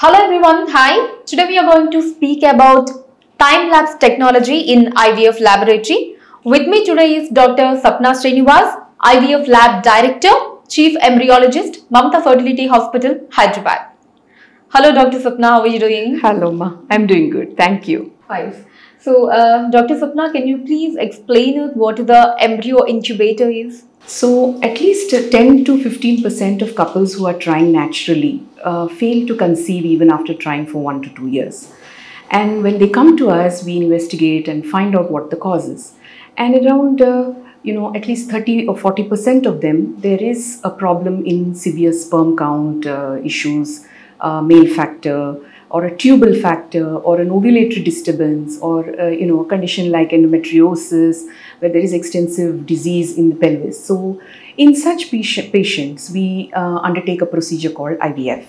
Hello everyone, hi. Today we are going to speak about time-lapse technology in IVF laboratory. With me today is Dr. Sapna Srinivas, IVF lab director, chief embryologist, Mamata Fertility Hospital, Hyderabad. Hello Dr. Sapna, how are you doing? Hello, Ma. I'm doing good. Thank you. Nice. So, uh, Dr. Sapna, can you please explain us what the embryo incubator is? So, at least uh, 10 to 15% of couples who are trying naturally uh, fail to conceive even after trying for one to two years. And when they come to us, we investigate and find out what the cause is. And around, uh, you know, at least 30 or 40% of them, there is a problem in severe sperm count uh, issues, uh, male factor, or a tubal factor, or an ovulatory disturbance, or uh, you know, a condition like endometriosis, where there is extensive disease in the pelvis. So, in such patients, we uh, undertake a procedure called IVF,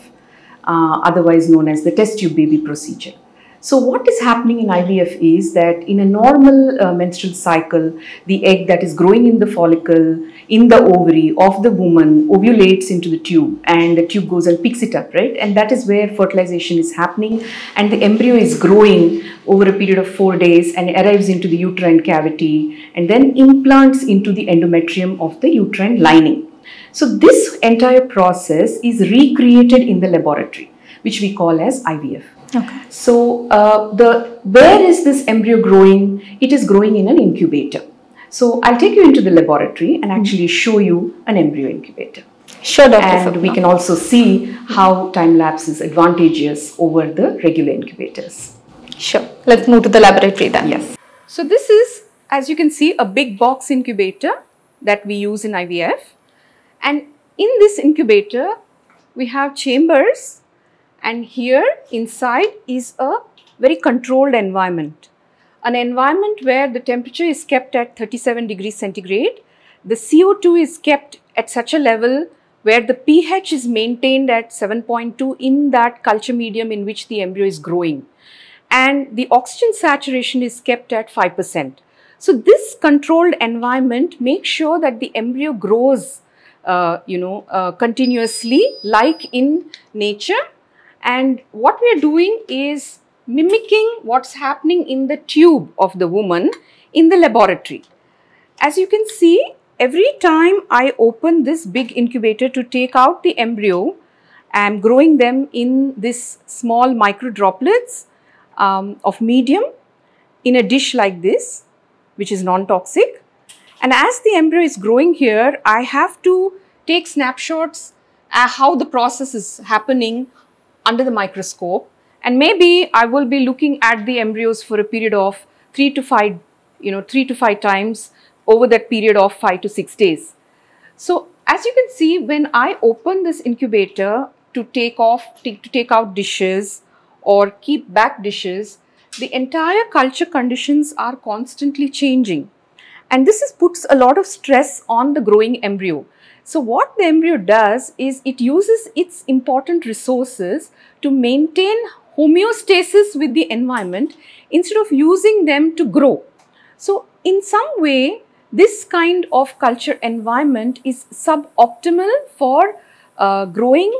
uh, otherwise known as the test tube baby procedure. So, what is happening in IVF is that in a normal uh, menstrual cycle, the egg that is growing in the follicle, in the ovary of the woman, ovulates into the tube, and the tube goes and picks it up, right? And that is where fertilization is happening, and the embryo is growing over a period of four days and arrives into the uterine cavity and then implants into the endometrium of the uterine lining. So, this entire process is recreated in the laboratory, which we call as IVF. Okay. So uh, the where is this embryo growing? It is growing in an incubator. So I'll take you into the laboratory and actually show you an embryo incubator. Sure, Dr. And Sapna. we can also see how time lapse is advantageous over the regular incubators. Sure. Let's move to the laboratory then. Yes. So this is, as you can see, a big box incubator that we use in IVF. And in this incubator, we have chambers and here inside is a very controlled environment. An environment where the temperature is kept at 37 degrees centigrade. The CO2 is kept at such a level where the pH is maintained at 7.2 in that culture medium in which the embryo is growing and the oxygen saturation is kept at 5%. So this controlled environment makes sure that the embryo grows, uh, you know, uh, continuously like in nature. And what we are doing is mimicking what's happening in the tube of the woman in the laboratory. As you can see, every time I open this big incubator to take out the embryo, I am growing them in this small micro droplets um, of medium in a dish like this, which is non-toxic. And as the embryo is growing here, I have to take snapshots uh, how the process is happening under the microscope. And maybe I will be looking at the embryos for a period of three to five, you know, three to five times over that period of five to six days. So as you can see, when I open this incubator to take off, to, to take out dishes or keep back dishes, the entire culture conditions are constantly changing. And this is, puts a lot of stress on the growing embryo. So what the embryo does is it uses its important resources to maintain homeostasis with the environment instead of using them to grow. So in some way, this kind of culture environment is suboptimal for uh, growing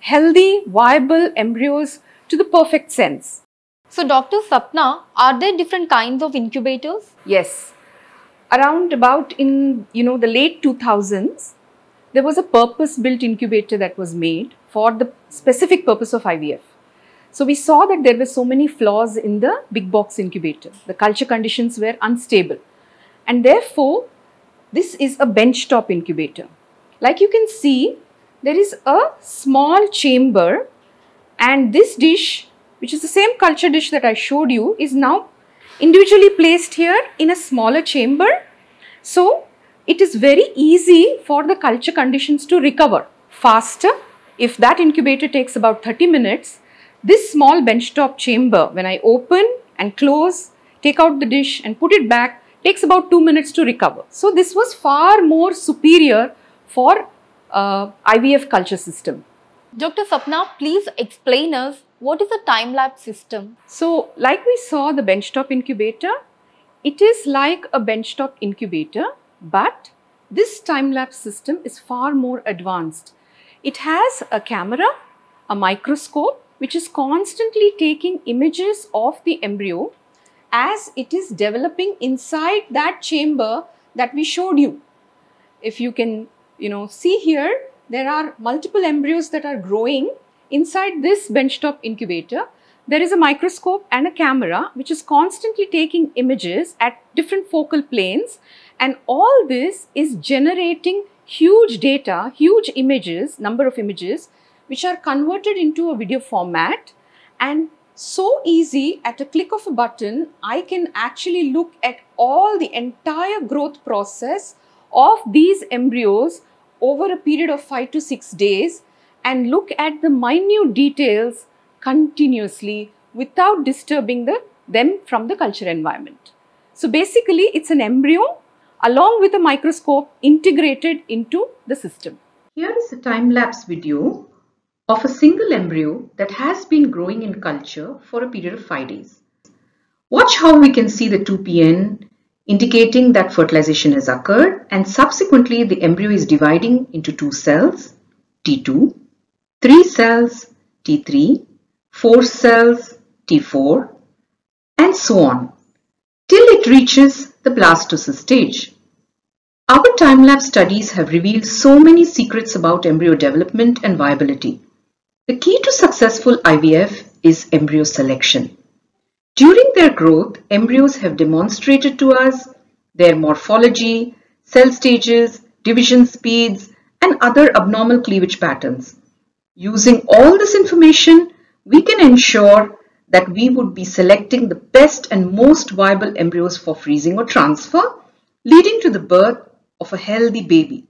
healthy, viable embryos to the perfect sense. So, Dr. Sapna, are there different kinds of incubators? Yes. Around about in you know the late 2000s, there was a purpose-built incubator that was made for the specific purpose of IVF. So we saw that there were so many flaws in the big box incubator. The culture conditions were unstable. And therefore, this is a benchtop incubator. Like you can see, there is a small chamber and this dish, which is the same culture dish that I showed you, is now individually placed here in a smaller chamber. So, it is very easy for the culture conditions to recover faster. If that incubator takes about 30 minutes, this small benchtop chamber, when I open and close, take out the dish and put it back, takes about 2 minutes to recover. So, this was far more superior for uh, IVF culture system. Dr. Sapna, please explain us what is a time lapse system? So, like we saw the benchtop incubator, it is like a benchtop incubator, but this time lapse system is far more advanced. It has a camera, a microscope, which is constantly taking images of the embryo as it is developing inside that chamber that we showed you. If you can, you know, see here, there are multiple embryos that are growing inside this benchtop incubator. There is a microscope and a camera which is constantly taking images at different focal planes and all this is generating huge data, huge images, number of images which are converted into a video format and so easy at a click of a button I can actually look at all the entire growth process of these embryos over a period of 5 to 6 days and look at the minute details continuously without disturbing the, them from the culture environment. So basically it's an embryo along with a microscope integrated into the system. Here is a time-lapse video of a single embryo that has been growing in culture for a period of 5 days. Watch how we can see the 2PN indicating that fertilization has occurred and subsequently the embryo is dividing into two cells, T2, three cells, T3, four cells, T4, and so on, till it reaches the blastocyst stage. Our time-lapse studies have revealed so many secrets about embryo development and viability. The key to successful IVF is embryo selection. During their growth, embryos have demonstrated to us their morphology, cell stages, division speeds, and other abnormal cleavage patterns. Using all this information, we can ensure that we would be selecting the best and most viable embryos for freezing or transfer, leading to the birth of a healthy baby.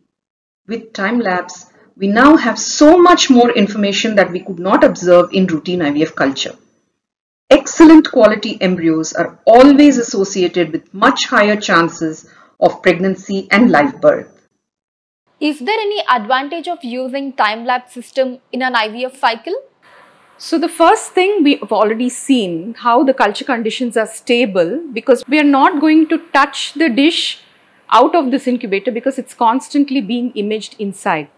With time lapse, we now have so much more information that we could not observe in routine IVF culture. Excellent quality embryos are always associated with much higher chances of pregnancy and live birth. Is there any advantage of using time-lapse system in an IVF cycle? So the first thing we have already seen how the culture conditions are stable because we are not going to touch the dish out of this incubator because it's constantly being imaged inside.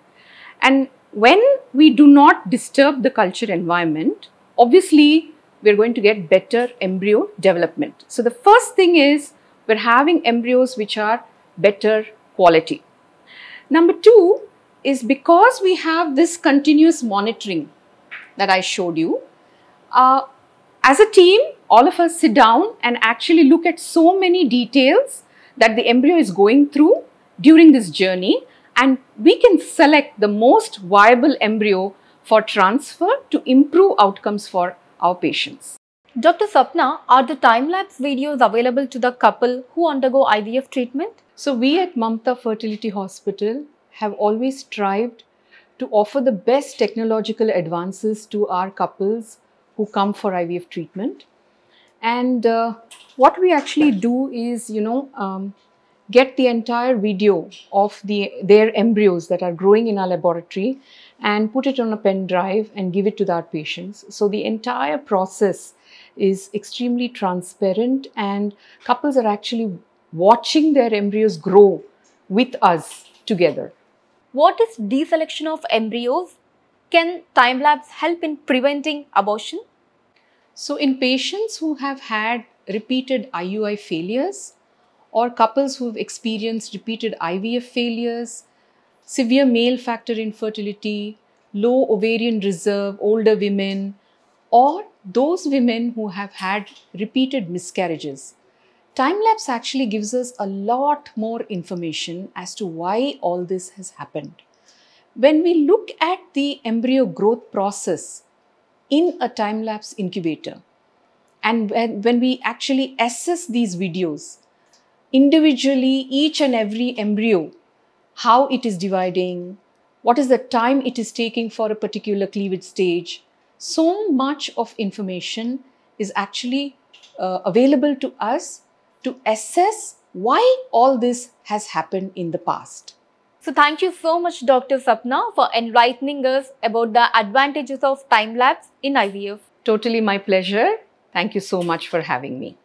And when we do not disturb the culture environment, obviously we're going to get better embryo development. So the first thing is we're having embryos which are better quality. Number two is because we have this continuous monitoring that I showed you, uh, as a team, all of us sit down and actually look at so many details that the embryo is going through during this journey and we can select the most viable embryo for transfer to improve outcomes for our patients. Dr. Sapna, are the time-lapse videos available to the couple who undergo IVF treatment? So we at Mamata Fertility Hospital have always strived to offer the best technological advances to our couples who come for IVF treatment. And uh, what we actually do is, you know, um, get the entire video of the, their embryos that are growing in our laboratory and put it on a pen drive and give it to our patients. So the entire process is extremely transparent and couples are actually watching their embryos grow with us together. What is deselection of embryos? Can time-lapse help in preventing abortion? So in patients who have had repeated IUI failures or couples who have experienced repeated IVF failures, severe male factor infertility, low ovarian reserve, older women, or those women who have had repeated miscarriages. Time-lapse actually gives us a lot more information as to why all this has happened. When we look at the embryo growth process in a time-lapse incubator, and when, when we actually assess these videos, individually each and every embryo, how it is dividing, what is the time it is taking for a particular cleavage stage, so much of information is actually uh, available to us to assess why all this has happened in the past. So thank you so much Dr. Sapna for enlightening us about the advantages of time lapse in IVF. Totally my pleasure. Thank you so much for having me.